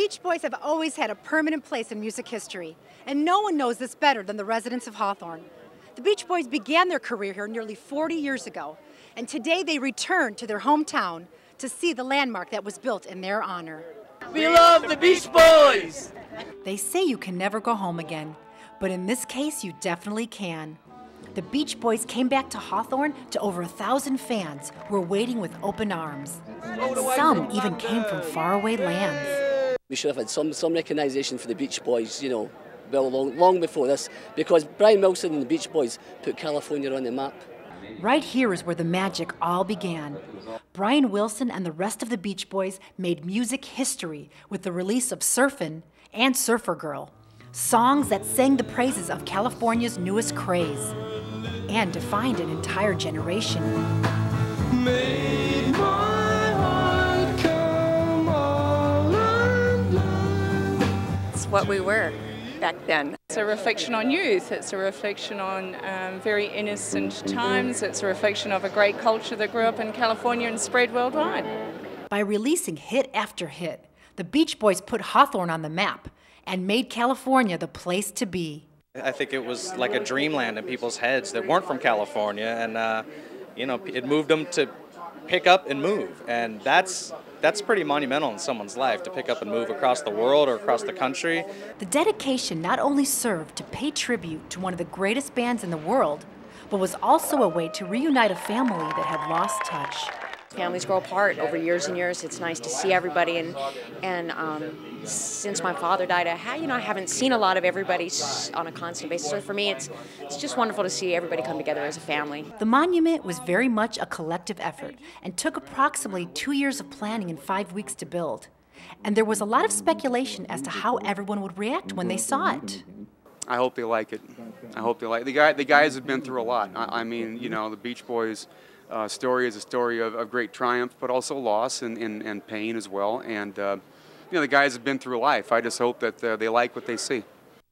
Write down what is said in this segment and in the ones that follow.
Beach Boys have always had a permanent place in music history, and no one knows this better than the residents of Hawthorne. The Beach Boys began their career here nearly 40 years ago, and today they return to their hometown to see the landmark that was built in their honor. We love the Beach Boys! They say you can never go home again, but in this case, you definitely can. The Beach Boys came back to Hawthorne to over a thousand fans who were waiting with open arms. Some even came from faraway lands. We should have had some, some recognition for the Beach Boys, you know, well long, long before this, because Brian Wilson and the Beach Boys put California on the map. Right here is where the magic all began. Brian Wilson and the rest of the Beach Boys made music history with the release of Surfin' and Surfer Girl, songs that sang the praises of California's newest craze and defined an entire generation. It's what we were back then. It's a reflection on youth, it's a reflection on um, very innocent times, it's a reflection of a great culture that grew up in California and spread worldwide. By releasing hit after hit, the Beach Boys put Hawthorne on the map and made California the place to be. I think it was like a dreamland in people's heads that weren't from California, and uh, you know, it moved them to pick up and move, and that's that's pretty monumental in someone's life to pick up and move across the world or across the country. The dedication not only served to pay tribute to one of the greatest bands in the world, but was also a way to reunite a family that had lost touch. Families grow apart over years and years. It's nice to see everybody, and and um, since my father died, I you know I haven't seen a lot of everybody on a constant basis. So for me, it's it's just wonderful to see everybody come together as a family. The monument was very much a collective effort and took approximately two years of planning and five weeks to build. And there was a lot of speculation as to how everyone would react when they saw it. I hope they like it. I hope they like it. The guy. The guys have been through a lot. I, I mean, you know, the Beach Boys uh, story is a story of, of, great triumph, but also loss and, and, and pain as well. And, uh, you know, the guys have been through life. I just hope that uh, they like what they see.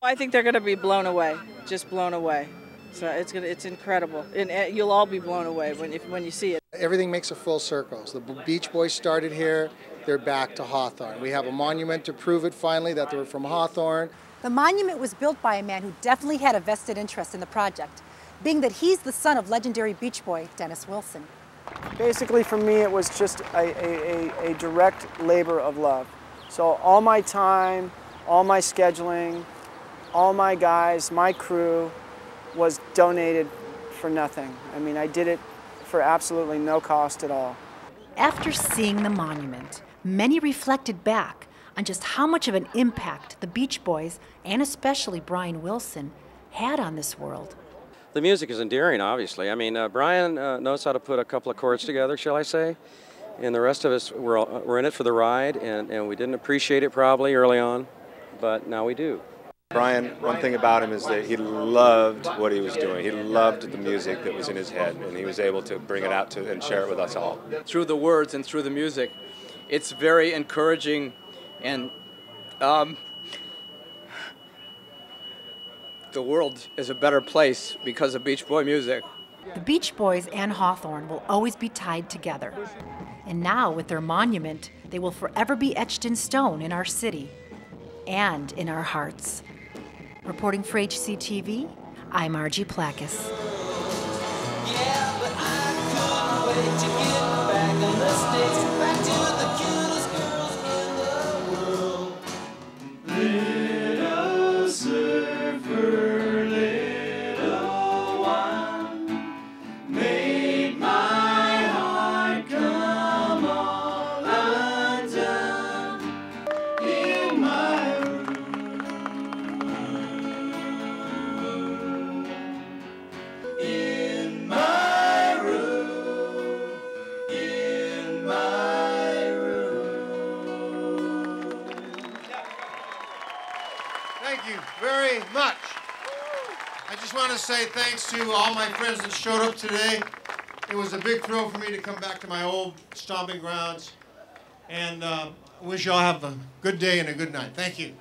I think they're going to be blown away, just blown away. So it's gonna, it's incredible, and uh, you'll all be blown away when if, when you see it. Everything makes a full circle. So the Beach Boys started here; they're back to Hawthorne. We have a monument to prove it finally that they were from Hawthorne. The monument was built by a man who definitely had a vested interest in the project being that he's the son of legendary Beach Boy Dennis Wilson. Basically, for me, it was just a, a, a, direct labor of love. So all my time, all my scheduling, all my guys, my crew was donated for nothing. I mean, I did it for absolutely no cost at all. After seeing the monument, many reflected back on just how much of an impact the Beach Boys, and especially Brian Wilson, had on this world the music is endearing, obviously. I mean, uh, Brian uh, knows how to put a couple of chords together, shall I say? And the rest of us, we're, we're in it for the ride, and, and we didn't appreciate it probably early on, but now we do. Brian, one thing about him is that he loved what he was doing. He loved the music that was in his head, and he was able to bring it out to and share it with us all. Through the words and through the music, it's very encouraging and um, the world is a better place because of Beach Boy music. The Beach Boys and Hawthorne will always be tied together. And now, with their monument, they will forever be etched in stone in our city and in our hearts. Reporting for HCTV, I'm Margie Placas. Thank you very much. I just want to say thanks to all my friends that showed up today. It was a big thrill for me to come back to my old stomping grounds. And uh, wish you all have a good day and a good night. Thank you.